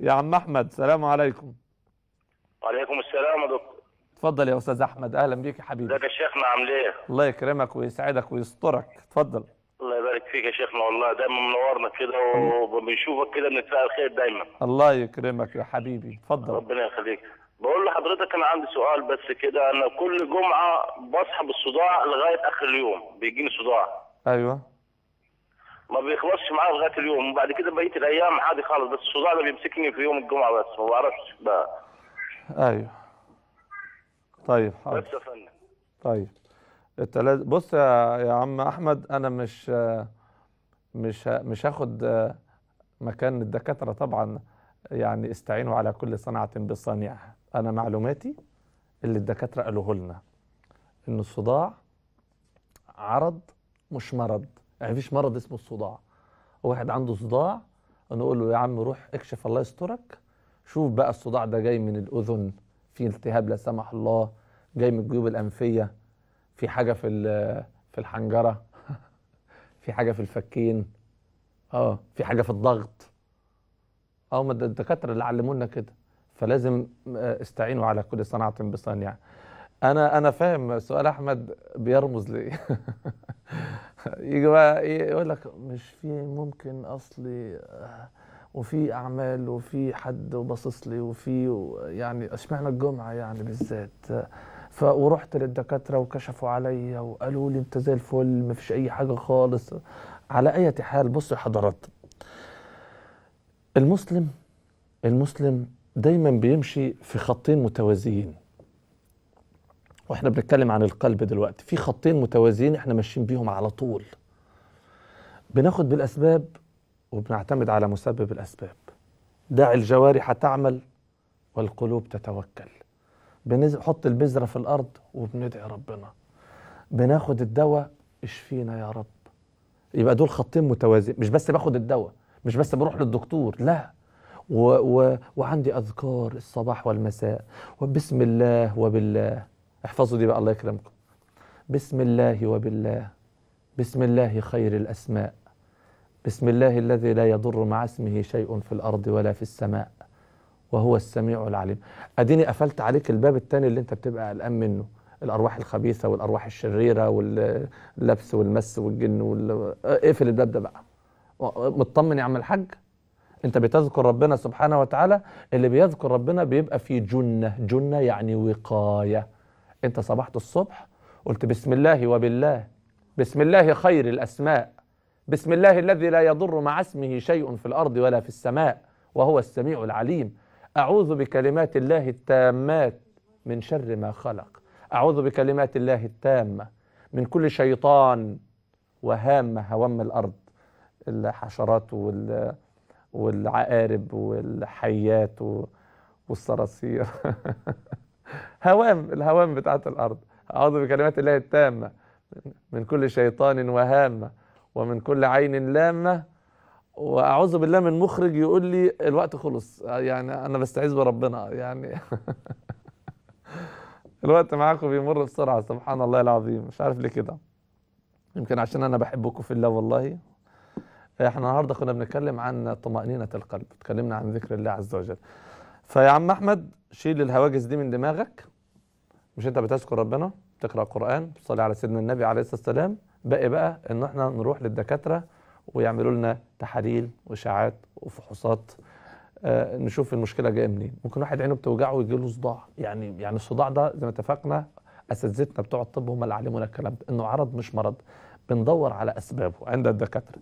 يا عم أحمد سلام عليكم. وعليكم السلام يا دكتور. اتفضل يا أستاذ أحمد أهلا بيك يا حبيبي. ازيك يا شيخنا عامل إيه؟ الله يكرمك ويسعدك ويسترك. اتفضل الله يبارك فيك يا شيخنا والله دايما منورنا كده وبنشوفك كده بنتفائل خير دايما. الله يكرمك يا حبيبي. اتفضل ربنا يخليك. بقول لحضرتك أنا عندي سؤال بس كده أنا كل جمعة بصحى بالصداع لغاية آخر اليوم بيجيني صداع. أيوه. ما بيخلصش معايا لغاية اليوم. وبعد كده بقية الأيام عادي خالص بس الصداع ده بيمسكني في يوم الجمعة بس ما بعرفش بقى. أيوه. طيب حاضر. بس طيب. انت بص يا يا عم أحمد أنا مش مش مش هاخد مكان الدكاترة طبعا يعني استعينوا على كل صنعه بصانعها أنا معلوماتي اللي الدكاترة قالوه لنا إن الصداع عرض مش مرض. يعني مفيش مرض اسمه الصداع. واحد عنده صداع نقول له يا عم روح اكشف الله يسترك شوف بقى الصداع ده جاي من الأذن في التهاب لا سمح الله جاي من الجيوب الأنفية في حاجة في في الحنجرة في حاجة في الفكين آه في حاجة في الضغط. آه ما الدكاترة اللي علمونا كده. فلازم آه، استعينوا على كل صناعة بصانع أنا أنا فاهم سؤال أحمد بيرمز ليه يجي بقى إيه يقول لك مش في ممكن اصلي آه، وفي أعمال وفي حد وباصص لي وفي يعني اشمعنى الجمعة يعني بالذات؟ ف ورحت للدكاترة وكشفوا عليا وقالوا لي أنت زي الفل مفيش أي حاجة خالص. على أي حال بصوا يا حضرات المسلم المسلم دايما بيمشي في خطين متوازيين. وإحنا بنتكلم عن القلب دلوقتي. في خطين متوازيين إحنا ماشيين بيهم على طول. بناخد بالأسباب وبنعتمد على مسبب الأسباب. دع الجوارح تعمل والقلوب تتوكل. بنحط البذرة في الأرض وبندعي ربنا. بناخد الدواء اشفينا يا رب. يبقى دول خطين متوازيين. مش بس باخد الدواء مش بس بروح للدكتور لا. و و وعندي أذكار الصباح والمساء. وبسم الله وبالله. احفظوا دي بقى الله يكرمكم. بسم الله وبالله. بسم الله خير الأسماء. بسم الله الذي لا يضر مع اسمه شيء في الأرض ولا في السماء وهو السميع العليم. أديني قفلت عليك الباب الثاني اللي انت بتبقى قلقان منه. الأرواح الخبيثة والأرواح الشريرة واللبس والمس والجن وال... اقفل الباب ده بقى. مطمن يا عم الحاج؟ انت بتذكر ربنا سبحانه وتعالى؟ اللي بيذكر ربنا بيبقى في جنة. جنة يعني وقاية. انت صبحت الصبح قلت بسم الله وبالله. بسم الله خير الأسماء. بسم الله الذي لا يضر مع اسمه شيء في الأرض ولا في السماء وهو السميع العليم. أعوذ بكلمات الله التامات من شر ما خلق. أعوذ بكلمات الله التامة من كل شيطان وهامة هوام الأرض. الحشرات وال والعقارب والحيات والصراصير. هوام الهوام بتاعت الأرض. أعوذ بكلمات الله التامة. من كل شيطان وهامة ومن كل عين لامة وأعوذ بالله من مخرج يقول لي الوقت خلص. يعني أنا بستعيذ بربنا يعني. الوقت معاكم بيمر بسرعة سبحان الله العظيم. مش عارف ليه كده. يمكن عشان أنا بحبكم في الله والله. إحنا النهارده كنا بنتكلم عن طمأنينة القلب. اتكلمنا عن ذكر الله عز وجل. فيا عم أحمد شيل الهواجس دي من دماغك. مش أنت بتذكر ربنا؟ تقرا قران تصلي على سيدنا النبي عليه الصلاة والسلام. باقي بقى إن إحنا نروح للدكاترة ويعملوا لنا تحاليل وإشاعات وفحوصات. آه نشوف المشكلة جاية منين. ممكن واحد عينه بتوجعه ويجي له صداع. يعني يعني الصداع ده زي ما اتفقنا أساتذتنا بتوع الطب هم اللي علمونا الكلام ده إنه عرض مش مرض. بندور على أسبابه عند الدكاترة.